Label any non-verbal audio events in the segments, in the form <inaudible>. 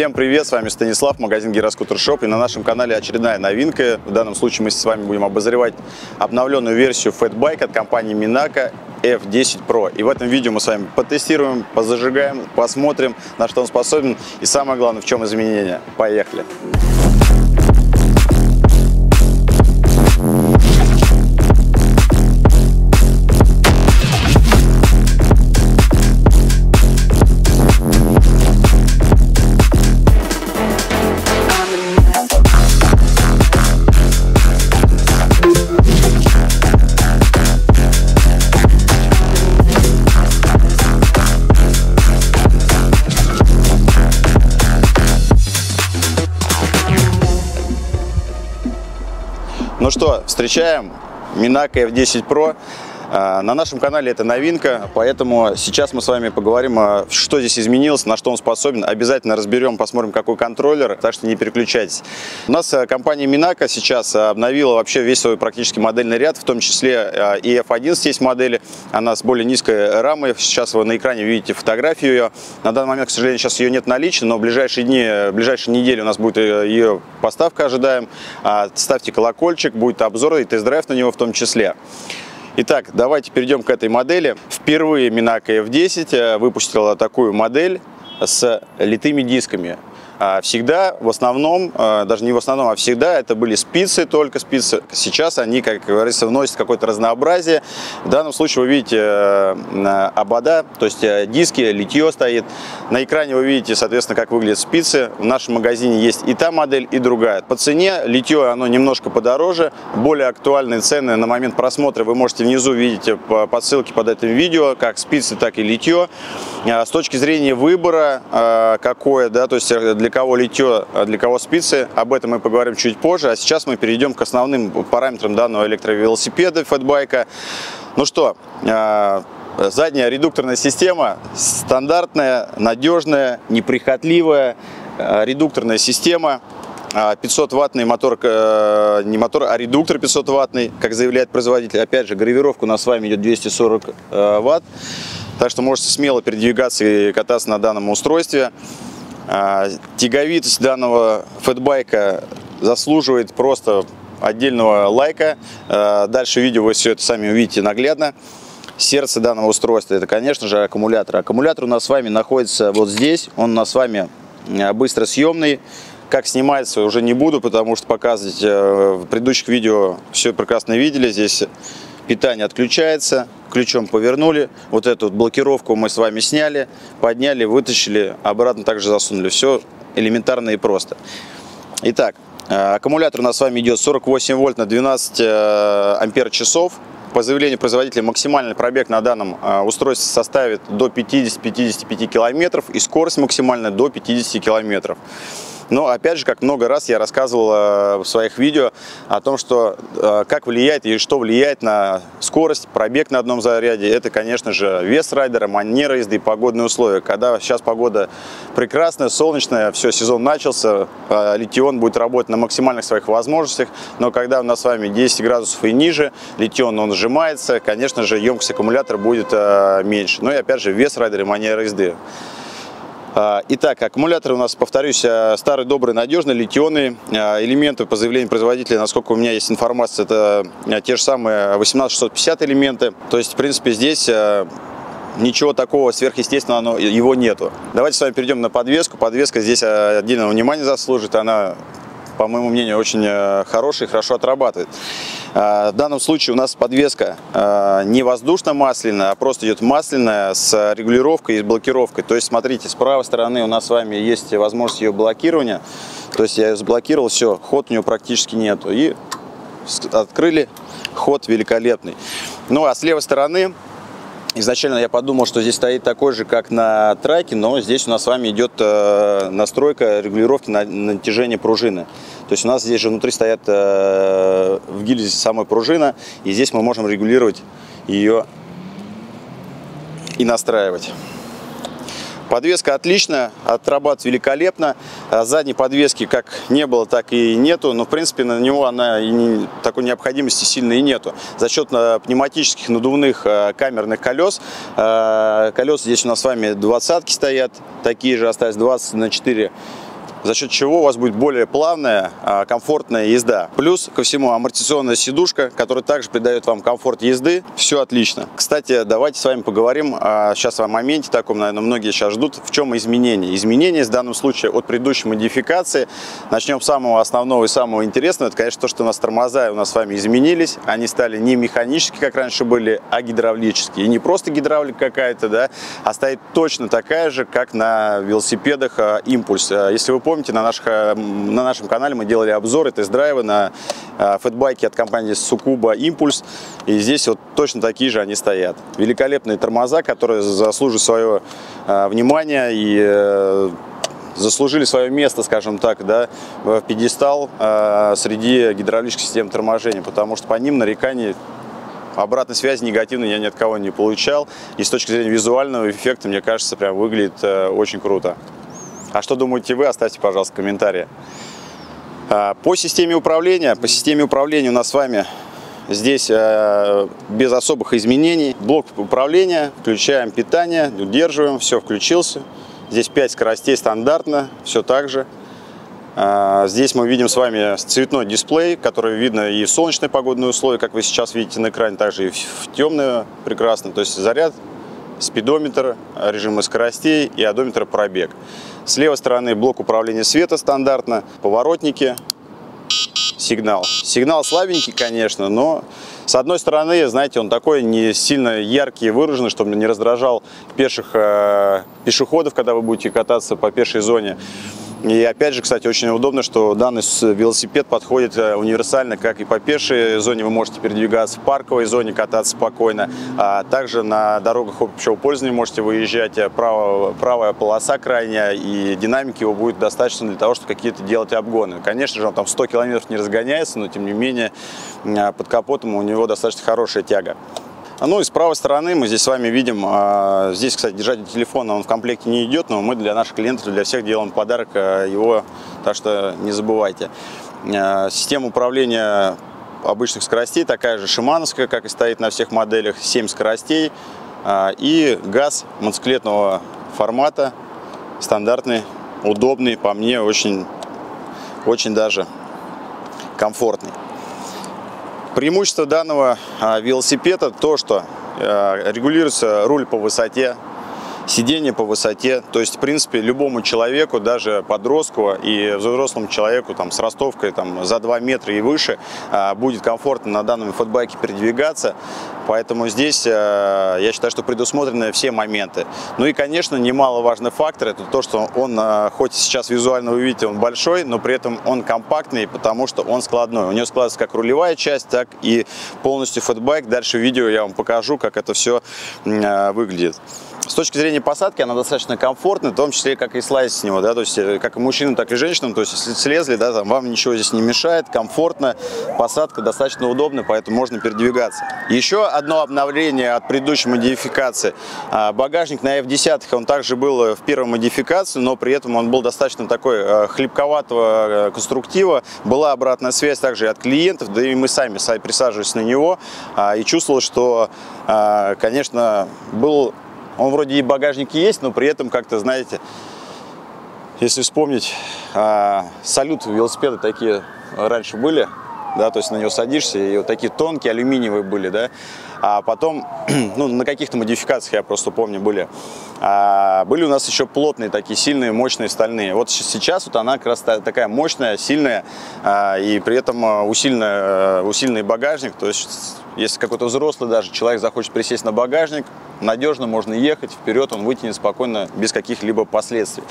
Всем привет, с вами Станислав, магазин Гироскутер Шоп. И на нашем канале очередная новинка. В данном случае мы с вами будем обозревать обновленную версию Fatbike от компании Minaco F10 Pro. И в этом видео мы с вами потестируем, позажигаем, посмотрим, на что он способен и самое главное, в чем изменения. Поехали! Ну что, встречаем Minaco F10 Pro. А, на нашем канале это новинка, поэтому сейчас мы с вами поговорим, а, что здесь изменилось, на что он способен. Обязательно разберем, посмотрим, какой контроллер, так что не переключайтесь. У нас а, компания Minaco сейчас обновила вообще весь свой практически модельный ряд, в том числе и F11 есть модели, она с более низкой рамой. Сейчас вы на экране видите фотографию ее. На данный момент, к сожалению, сейчас ее нет наличия, но в ближайшие дни, в ближайшие недели у нас будет э, ее поставка, ожидаем. Ставьте колокольчик, будет обзор и тест-драйв на него в том числе. Итак, давайте перейдем к этой модели. Впервые Minaco F10 э, выпустила такую модель с литыми дисками. А всегда, в основном, э, даже не в основном, а всегда это были спицы, только спицы. Сейчас они, как говорится, вносят какое-то разнообразие. В данном случае вы видите э, обода, то есть э, диски, литье стоит. На экране вы видите, соответственно, как выглядят спицы. В нашем магазине есть и та модель, и другая. По цене литье, оно немножко подороже, более актуальные цены на момент просмотра вы можете внизу видеть по ссылке под этим видео, как спицы, так и литье. С точки зрения выбора, какое, да, то есть для для кого литье, а для кого спицы. Об этом мы поговорим чуть позже. А сейчас мы перейдем к основным параметрам данного электровелосипеда, фэтбайка. Ну что, а, задняя редукторная система стандартная, надежная, неприхотливая а, редукторная система. 500 ваттный мотор, э, не мотор, а редуктор 500 ваттный, как заявляет производитель. Опять же, гравировка у нас с вами идет 240 э, ватт. Так что можете смело передвигаться и кататься на данном устройстве. А, тяговитость данного фэтбайка заслуживает просто отдельного лайка. А, дальше видео вы все это сами увидите наглядно. Сердце данного устройства это, конечно же, аккумулятор. Аккумулятор у нас с вами находится вот здесь. Он у нас с вами а, быстро съемный. Как снимается, уже не буду, потому что показывать в предыдущих видео все прекрасно видели. Здесь питание отключается, ключом повернули, вот эту вот блокировку мы с вами сняли, подняли, вытащили, обратно также засунули. Все элементарно и просто. Итак, э, аккумулятор у нас с вами идет 48 вольт на 12 э, ампер часов. По заявлению производителя максимальный пробег на данном э, устройстве составит до 50-55 километров и скорость максимальная до 50 километров. Но опять же, как много раз я рассказывал э, в своих видео о том, что э, как влияет и что влияет на скорость, пробег на одном заряде, это, конечно же, вес райдера, манера езды, погодные условия. Когда сейчас погода прекрасная, солнечная, все, сезон начался, э, литион будет работать на максимальных своих возможностях, но когда у нас с вами 10 градусов и ниже, литион он сжимается, конечно же, емкость аккумулятора будет меньше. Ну и опять же, вес райдера и манера езды. А, итак, аккумулятор у нас, повторюсь, а, старый, добрый, надежный, литионные а, элементы по заявлению производителя, насколько у меня есть информация, это те же самые 18650 элементы. То есть, в принципе, здесь ничего такого сверхъестественного его нету. Давайте с вами перейдем на подвеску. Подвеска здесь отдельного внимания заслужит. Она по моему мнению, очень э, хороший хорошо отрабатывает. Э, в данном случае у нас подвеска э, не воздушно-масляная, а просто идет масляная с регулировкой и блокировкой. То есть, смотрите, с правой стороны у нас с вами есть возможность ее блокирования. То есть я ее заблокировал, все, ход у нее практически нету. И открыли, ход великолепный. Ну а с левой стороны Изначально я подумал, что здесь стоит такой же, как на траке, но здесь у нас с вами идет э, настройка регулировки на натяжение пружины. То есть у нас здесь же внутри стоят э, в гильзе самая пружина, и здесь мы можем регулировать ее и настраивать. Подвеска отличная, отрабатывает великолепно. А задней подвески как не было, так и нету. Но, в принципе, на него она такой необходимости сильно и нету. За счет э, пневматических надувных э, камерных колес. Колеса здесь у нас с вами двадцатки стоят. Такие же остались 20 на 4 за счет чего у вас будет более плавная, а, комфортная езда. Плюс ко всему амортизационная сидушка, которая также придает вам комфорт езды. Все отлично. Кстати, давайте с вами поговорим сейчас о моменте таком, наверное, многие сейчас ждут, в чем изменения. Изменения в данном случае от предыдущей модификации. Начнем с самого основного и самого интересного. Это, конечно, то, что у нас тормоза у нас с вами изменились. Они стали не механические, как раньше были, а гидравлические. И не просто гидравлика какая-то, да, а стоит точно такая же, как на велосипедах импульс. Если вы помните, на, наших, э, на нашем канале мы делали обзоры, тест-драйвы на э, фэтбайки от компании Сукуба Импульс. И здесь вот точно такие же они стоят. Великолепные тормоза, которые заслуживают свое э, внимание и заслужили свое место, скажем так, да, в пьедестал э, среди гидравлических систем торможения, потому что по ним нареканий обратной связи негативной я ни от кого не получал. И с точки зрения визуального эффекта, мне кажется, прям выглядит э, очень круто. А что думаете вы, оставьте, пожалуйста, комментарии. А, по системе управления, по системе управления у нас с вами здесь э, без особых изменений. Блок управления, включаем питание, удерживаем, все, включился. Здесь 5 скоростей стандартно, все так же. А, здесь мы видим с вами цветной дисплей, который видно и в солнечные погодные условия, как вы сейчас видите на экране, также и в темное прекрасно. То есть заряд, спидометр, режимы скоростей и одометр пробег. С левой стороны блок управления света стандартно, поворотники, сигнал. Сигнал слабенький, конечно, но с одной стороны, знаете, он такой не сильно яркий и выраженный, чтобы не раздражал пеших э, пешеходов, когда вы будете кататься по пешей зоне. И опять же, кстати, очень удобно, что данный велосипед подходит э, универсально, как и по пешей зоне вы можете передвигаться, в парковой зоне кататься спокойно, а также на дорогах общего пользования можете выезжать, э, право, правая полоса крайняя, и динамики его будет достаточно для того, чтобы какие-то делать обгоны. Конечно же, он там 100 километров не разгоняется, но тем не менее э, под капотом у него достаточно хорошая тяга. Ну и с правой стороны мы здесь с вами видим, а, здесь, кстати, держатель телефона, он в комплекте не идет, но мы для наших клиентов, для всех делаем подарок а, его, так что не забывайте. А, система управления обычных скоростей такая же шимановская, как и стоит на всех моделях, 7 скоростей. И газ мотоциклетного формата, стандартный, удобный, по мне очень, очень даже комфортный. Преимущество данного а, велосипеда то, что а, регулируется руль по высоте, сиденье по высоте. То есть, в принципе, любому человеку, даже подростку и взрослому человеку там, с ростовкой там, за 2 метра и выше а, будет комфортно на данном футбайке передвигаться. Поэтому здесь я считаю, что предусмотрены все моменты. Ну и, конечно, немаловажный фактор это то, что он, хоть сейчас визуально вы видите, он большой, но при этом он компактный, потому что он складной. У него складывается как рулевая часть, так и полностью футбайк. Дальше в видео я вам покажу, как это все выглядит. С точки зрения посадки она достаточно комфортная, в том числе как и слазить с него, да, то есть э, как и мужчинам, так и женщинам, то есть если слезли, да, там, вам ничего здесь не мешает, комфортно, посадка достаточно удобная, поэтому можно передвигаться. Еще одно обновление от предыдущей модификации. А, багажник на F10 он также был в первой модификации, но при этом он был достаточно такой э, хлебковатого э, конструктива. Была обратная связь также и от клиентов, да и мы сами, сами присаживались на него а, и чувствовал, что, а, конечно, был он вроде и багажник есть, но при этом как-то, знаете, если вспомнить, а, салют велосипеды такие раньше были, да, то есть на него садишься, и вот такие тонкие, алюминиевые были, да, а потом, <clears throat> ну, на каких-то модификациях, я просто помню, были, а, были у нас еще плотные такие, сильные, мощные стальные. Вот сейчас вот она как раз такая мощная, сильная, а, и при этом а, усиленная, усиленный багажник, то есть если какой-то взрослый даже человек захочет присесть на багажник, надежно можно ехать вперед, он вытянет спокойно, без каких-либо последствий.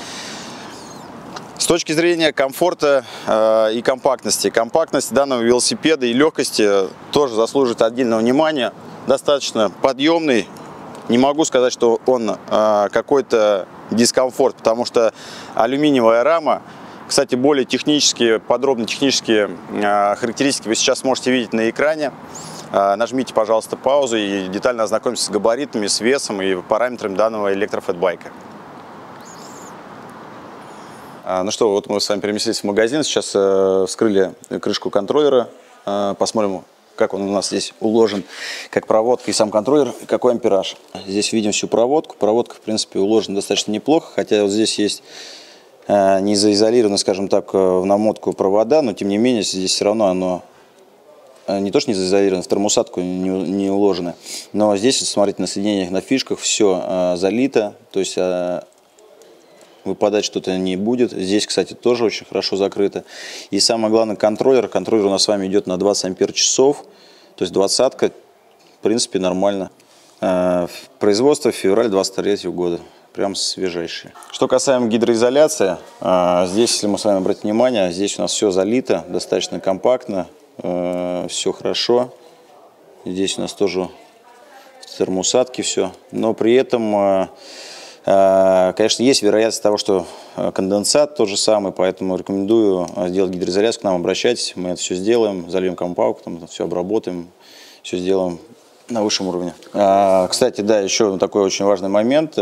С точки зрения комфорта э, и компактности, компактность данного велосипеда и легкости тоже заслуживает отдельного внимания. Достаточно подъемный, не могу сказать, что он э, какой-то дискомфорт, потому что алюминиевая рама, кстати, более технические, подробно технические э, характеристики вы сейчас можете видеть на экране. А, нажмите, пожалуйста, паузу и детально ознакомьтесь с габаритами, с весом и параметрами данного электрофэтбайка. А, ну что, вот мы с вами переместились в магазин, сейчас э, вскрыли крышку контроллера, э, посмотрим, как он у нас здесь уложен, как проводка и сам контроллер, какой ампераж. Здесь видим всю проводку, проводка, в принципе, уложена достаточно неплохо, хотя вот здесь есть не заизолированы, скажем так, в намотку провода, но тем не менее здесь все равно оно не то, что не заизолировано, в термосадку не, не уложено. Но здесь, смотрите, на соединениях, на фишках все залито, то есть выпадать что-то не будет. Здесь, кстати, тоже очень хорошо закрыто. И самое главное, контроллер. Контроллер у нас с вами идет на 20 ампер часов. То есть двадцатка, в принципе, нормально. Э, производство февраль 23 года. Прям свежайшее. Что касаемо гидроизоляции, э, здесь, если мы с вами обратим внимание, здесь у нас все залито, достаточно компактно, э, все хорошо. Здесь у нас тоже в термоусадке все. Но при этом конечно, есть вероятность того, что э, конденсат тот же самый, поэтому рекомендую э, сделать гидроизоляцию, к нам обращайтесь, мы это все сделаем, зальем компаук, там все обработаем, все сделаем на высшем уровне. Кстати, да, еще такой очень важный момент.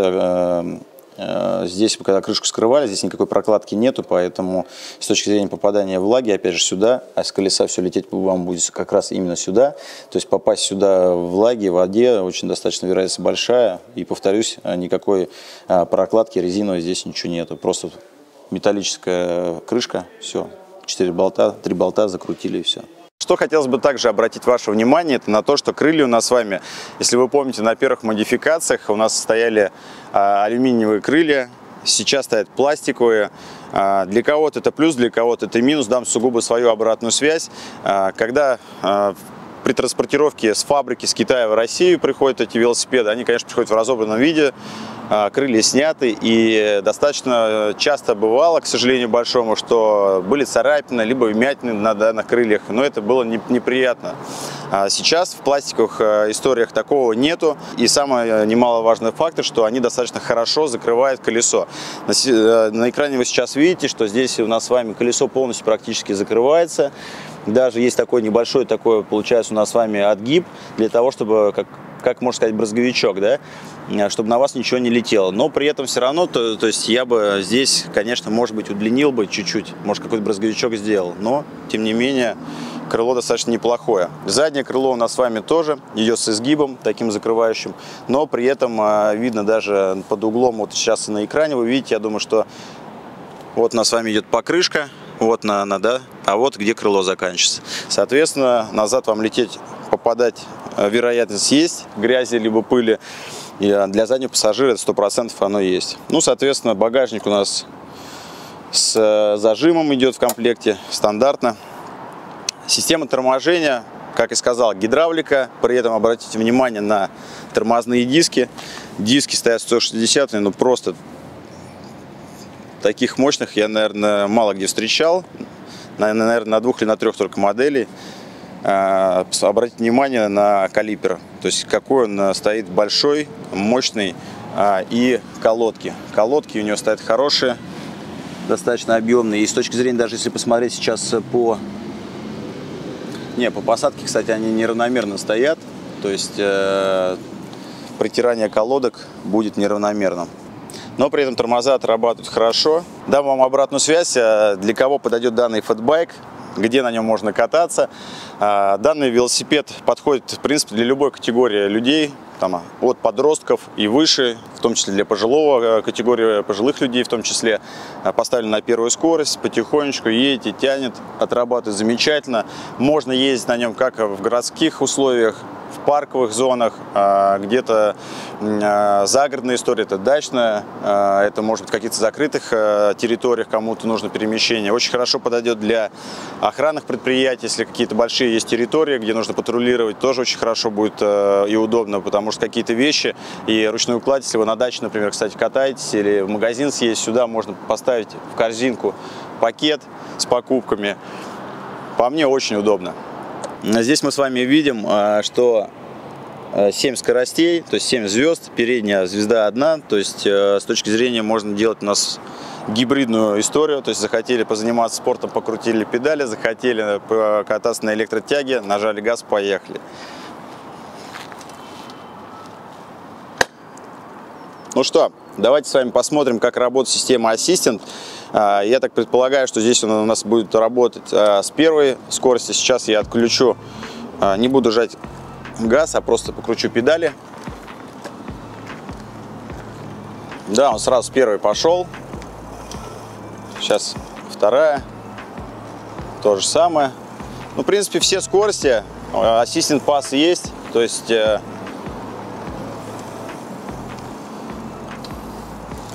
Э, здесь, когда крышку скрывали, здесь никакой прокладки нету, поэтому с точки зрения попадания влаги, опять же, сюда, а с колеса все лететь вам будет как раз именно сюда. То есть попасть сюда в влаге, в воде очень достаточно вероятность большая. И, повторюсь, э, никакой э, прокладки резиновой здесь ничего нету. Просто металлическая крышка, все. Четыре болта, три болта закрутили и все. Что хотелось бы также обратить ваше внимание, это на то, что крылья у нас с вами, если вы помните, на первых модификациях у нас стояли а, алюминиевые крылья, сейчас стоят пластиковые. А, для кого-то это плюс, для кого-то это минус, дам сугубо свою обратную связь. А, когда при транспортировке с фабрики, с Китая в Россию приходят эти велосипеды, они, конечно, приходят в разобранном виде, крылья сняты, и достаточно часто бывало, к сожалению большому, что были царапины, либо вмятины на данных крыльях, но это было неприятно. А сейчас в пластиковых а, историях такого нету, и самый немаловажный фактор, что они достаточно хорошо закрывают колесо. Э, на экране вы сейчас видите, что здесь у нас с вами колесо полностью практически закрывается, даже есть такой небольшой, такой, получается, у нас с вами отгиб, для того, чтобы, как, как можно сказать, брызговичок, да, Э, чтобы на вас ничего не летело. Но при этом все равно, то, то есть я бы здесь, конечно, может быть, удлинил бы чуть-чуть, может, какой-то брызговичок сделал, но, тем не менее, крыло достаточно неплохое. Заднее крыло у нас с вами тоже идет с изгибом, таким закрывающим, но при этом э, видно даже под углом, вот сейчас на экране вы видите, я думаю, что вот у нас с вами идет покрышка, вот на, на да, а вот где крыло заканчивается. Соответственно, назад вам лететь, попадать э, вероятность есть, грязи либо пыли. И а, для заднего пассажира это 100% оно есть. Ну, соответственно, багажник у нас с э, зажимом идет в комплекте, стандартно. Система торможения, как и сказал, гидравлика. При этом обратите внимание на тормозные диски. Диски стоят 160, ну просто таких мощных я, наверное, мало где встречал. Наверное, на двух или на трех только моделей. А, обратить внимание на калипер, то есть какой он стоит большой, мощный а, и колодки. Колодки у него стоят хорошие, достаточно объемные. И с точки зрения, даже если посмотреть сейчас по... Не, по посадке, кстати, они неравномерно стоят. То есть э, притирание колодок будет неравномерным. Но при этом тормоза отрабатывают хорошо. Дам вам обратную связь, э, для кого подойдет данный фэтбайк где на нем можно кататься. А, данный велосипед подходит, в принципе, для любой категории людей, там, от подростков и выше, в том числе для пожилого э, категории пожилых людей, в том числе а, поставили на первую скорость, потихонечку едете, тянет, отрабатывает замечательно. Можно ездить на нем как в городских условиях, парковых зонах, а, где-то а, загородная история, это дачная, а, это может быть в каких-то закрытых территориях, кому-то нужно перемещение. Очень хорошо подойдет для охранных предприятий, если какие-то большие есть территории, где нужно патрулировать, тоже очень хорошо будет и удобно, потому что какие-то вещи и ручной уклад, если вы на даче, например, кстати, катаетесь или в магазин съесть, сюда можно поставить в корзинку пакет с покупками. По мне очень удобно. Здесь мы с вами видим, что 7 а, скоростей, то есть 7 звезд, передняя звезда одна, то есть э, с точки зрения можно делать у нас гибридную историю, то есть захотели позаниматься спортом, покрутили педали, захотели покататься на электротяге, нажали газ, поехали. Ну что, давайте с вами посмотрим, как работает система Assistant. А, я так предполагаю, что здесь он у нас будет работать а, с первой скорости. Сейчас я отключу, а, не буду жать газ, а просто покручу педали. Да, он сразу с первой пошел. Сейчас вторая. То же самое. Ну, в принципе, все скорости. Assistant Pass есть. То есть...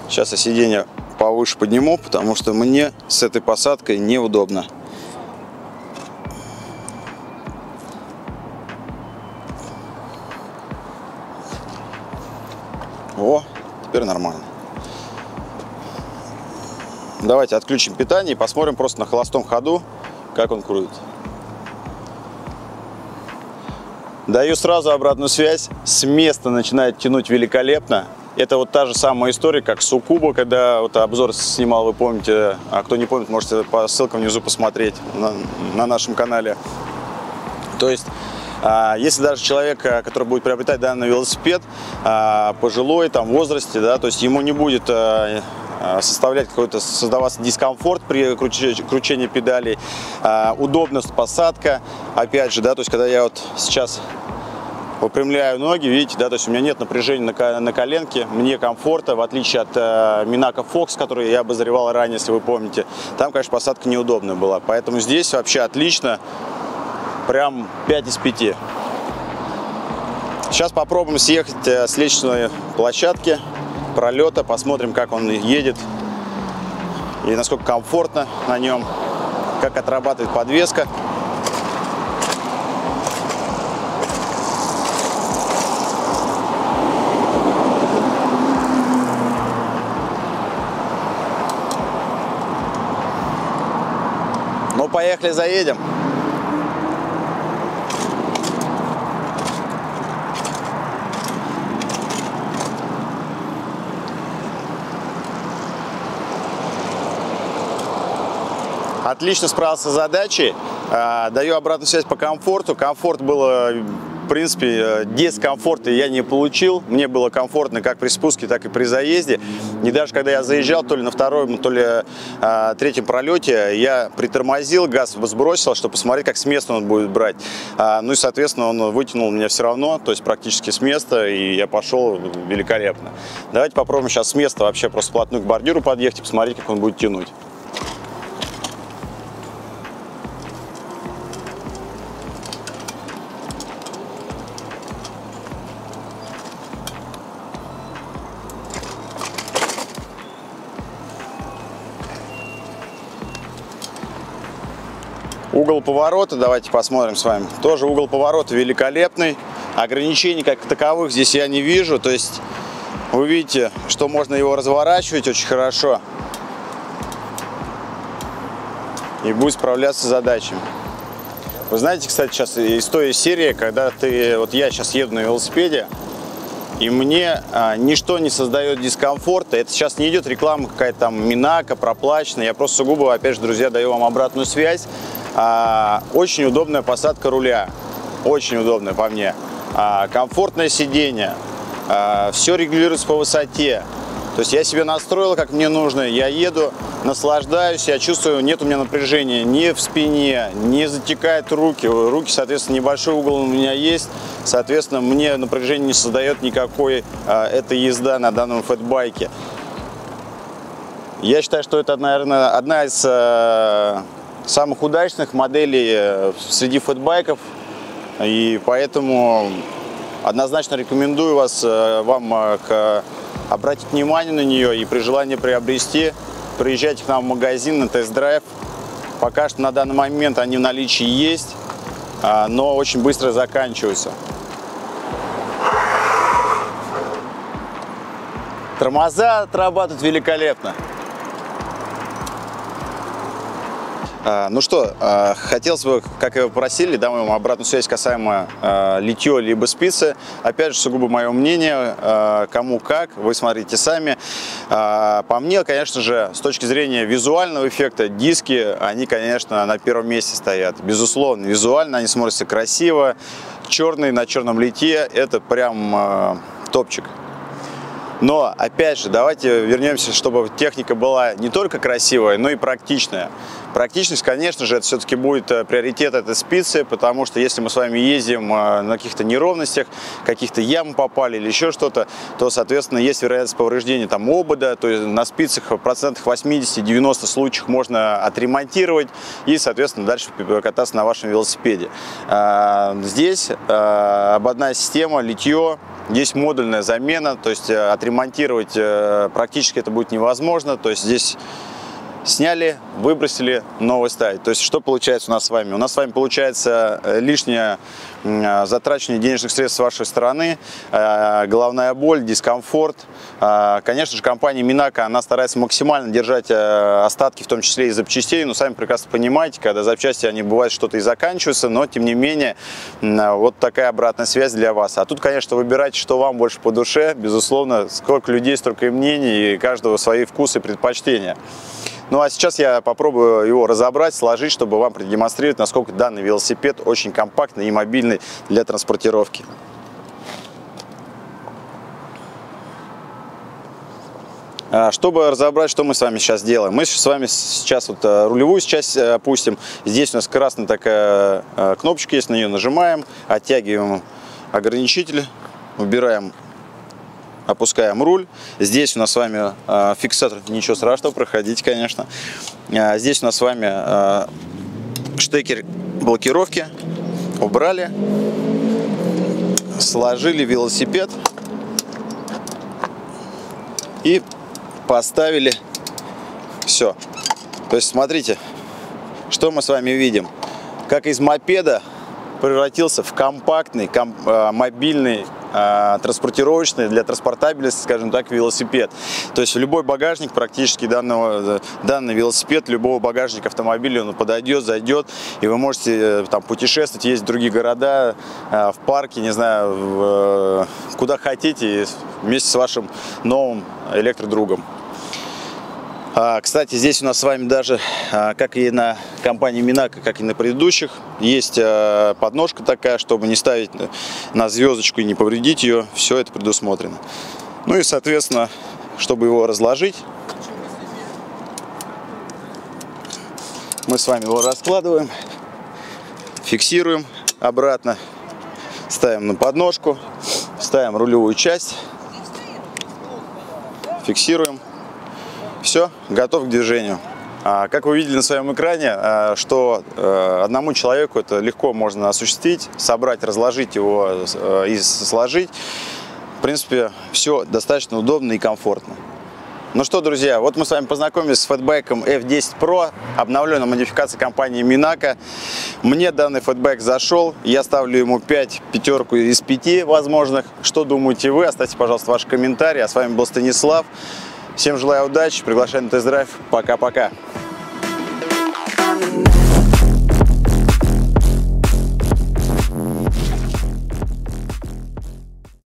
Сейчас я сиденье повыше подниму, потому что мне с этой посадкой неудобно. Теперь нормально. Давайте отключим питание и посмотрим просто на холостом ходу, как он крутит. Даю сразу обратную связь. С места начинает тянуть великолепно. Это вот та же самая история, как с Укуба, когда вот обзор снимал, вы помните. А кто не помнит, можете по ссылкам внизу посмотреть на, на нашем канале. То есть если даже человек, э, который будет приобретать данный велосипед, а, пожилой, там, в возрасте, да, то есть ему не будет э, э, составлять какой-то, создаваться дискомфорт при кручении педалей, а, удобность посадка, опять же, да, то есть когда я вот сейчас выпрямляю ноги, видите, да, то есть у меня нет напряжения на, на коленке, мне комфорта, в отличие от э, Минака Fox, который я обозревал ранее, если вы помните, там, конечно, посадка неудобная была, поэтому здесь вообще отлично, прям 5 из 5. Сейчас попробуем съехать э, с лестничной площадки, пролета, посмотрим, как он едет и насколько комфортно на нем, как отрабатывает подвеска. Ну, поехали, заедем. Отлично справился с задачей. А, даю обратную связь по комфорту. Комфорт было в принципе, э, дискомфорта я не получил. Мне было комфортно как при спуске, так и при заезде. И даже когда я заезжал, то ли на втором, то ли а, третьем пролете, я притормозил, газ сбросил, чтобы посмотреть, как с места он будет брать. А, ну и, соответственно, он вытянул меня все равно, то есть практически с места, и я пошел великолепно. Давайте попробуем сейчас с места вообще просто вплотную к бордюру подъехать и посмотреть, как он будет тянуть. Поворота, давайте посмотрим с вами. Тоже угол поворота великолепный. Ограничений как таковых здесь я не вижу. То есть вы видите, что можно его разворачивать очень хорошо. И будет справляться с задачами. Вы знаете, кстати, сейчас из той серии, когда ты, вот я сейчас еду на велосипеде, и мне а, ничто не создает дискомфорта. Это сейчас не идет реклама какая-то там Минака, проплаченная. Я просто сугубо, опять же, друзья, даю вам обратную связь. А, очень удобная посадка руля, очень удобная по мне. А, комфортное сиденье, а, все регулируется по высоте. То есть я себе настроил, как мне нужно, я еду, наслаждаюсь, я чувствую, нет у меня напряжения ни в спине, не затекают руки. Руки, соответственно, небольшой угол у меня есть, соответственно, мне напряжение не создает никакой а, эта езда на данном фэтбайке. Я считаю, что это, наверное, одна из а, самых удачных моделей э, среди фэтбайков. И поэтому однозначно рекомендую вас, э, вам э, к, обратить внимание на нее и при желании приобрести, приезжайте к нам в магазин на тест-драйв. Пока что на данный момент они в наличии есть, а, но очень быстро заканчиваются. Тормоза отрабатывают великолепно. Ну что, а, хотелось бы, как и вы просили, дам вам обратную связь касаемо а, литье либо спицы. Опять же, сугубо мое мнение, кому как, вы смотрите сами. По мне, конечно же, с точки зрения визуального эффекта, диски, они, конечно, на первом месте стоят. Безусловно, визуально они смотрятся красиво. Черный на черном литье – это прям топчик. Но, опять же, давайте вернемся, чтобы техника была не только красивая, но и практичная. Практичность, конечно же, это все-таки будет э, приоритет этой спицы, потому что если мы с вами ездим э, на каких-то неровностях, каких-то ям попали или еще что-то, то, соответственно, есть вероятность повреждения там обода, то есть на спицах в процентах 80-90 случаев можно отремонтировать и, соответственно, дальше кататься на вашем велосипеде. А, здесь э, ободная система, литье, Здесь модульная замена, то есть отремонтировать практически это будет невозможно. То есть здесь сняли, выбросили, новый ставить. То есть что получается у нас с вами? У нас с вами получается э, лишнее э, затрачивание денежных средств с вашей стороны, э, головная боль, дискомфорт. Конечно же, компания Минака, она старается максимально держать остатки, в том числе и запчастей, но сами прекрасно понимаете, когда запчасти, они бывают что-то и заканчиваются, но тем не менее, вот такая обратная связь для вас. А тут, конечно, выбирайте, что вам больше по душе, безусловно, сколько людей, столько и мнений, и каждого свои вкусы и предпочтения. Ну а сейчас я попробую его разобрать, сложить, чтобы вам продемонстрировать, насколько данный велосипед очень компактный и мобильный для транспортировки. А, чтобы разобрать, что мы с вами сейчас делаем, мы с вами сейчас вот э, рулевую часть э, опустим. Здесь у нас красная такая э, кнопочка есть, на нее нажимаем, оттягиваем ограничитель, убираем опускаем руль. Здесь у нас с вами э, фиксатор, ничего страшного, проходите, конечно. Э, здесь у нас с вами э, штекер блокировки. Убрали, сложили велосипед и поставили. Все. То есть смотрите, что мы с вами видим. Как из мопеда превратился в компактный, ком, э, мобильный транспортировочный для транспортабельности, скажем так, велосипед. То есть любой багажник практически данного, данный велосипед, любого багажника автомобиля он подойдет, зайдет, и вы можете э, там путешествовать, ездить другие города, э, в парке, не знаю, э, куда хотите, вместе с вашим новым электродругом. А, кстати, здесь у нас с вами даже, а, как и на компании Минака, как и на предыдущих, есть а, подножка такая, чтобы не ставить на звездочку и не повредить ее. Все это предусмотрено. Ну и, соответственно, чтобы его разложить, мы с вами его раскладываем, фиксируем обратно, ставим на подножку, ставим рулевую часть, фиксируем все, готов к движению. А, как вы видели на своем экране, а, что э, одному человеку это легко можно осуществить, собрать, разложить его э, и сложить. В принципе, все достаточно удобно и комфортно. Ну что, друзья, вот мы с вами познакомились с фэтбэком F10 Pro, обновленной модификацией компании Minako. Мне данный фэтбайк зашел, я ставлю ему 5, пятерку из 5 возможных. Что думаете вы? Оставьте, пожалуйста, ваши комментарии. А с вами был Станислав. Всем желаю удачи, приглашаю на тест-драйв. Пока-пока.